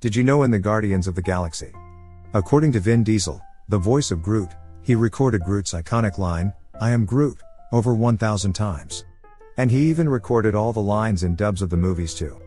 Did you know in the Guardians of the Galaxy? According to Vin Diesel, the voice of Groot, he recorded Groot's iconic line, I am Groot, over 1,000 times. And he even recorded all the lines in dubs of the movies too.